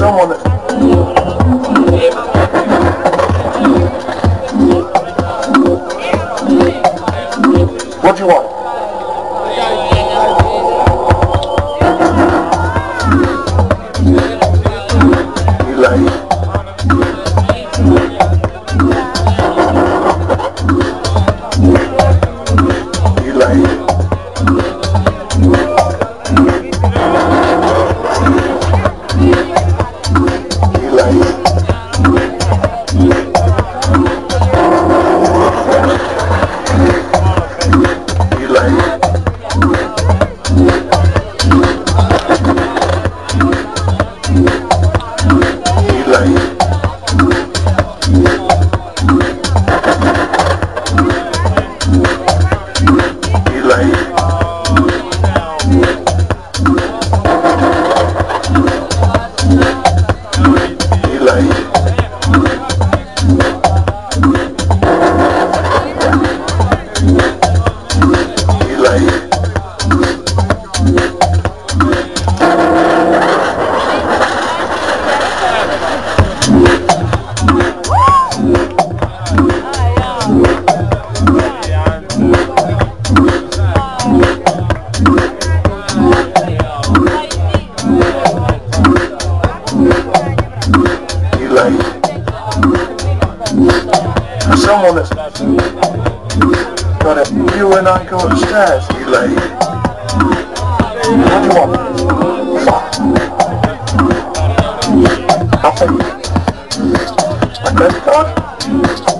No 的 Someone that's got it. You and I go upstairs, you lady. Anyone? Fuck. Nothing. Credit card?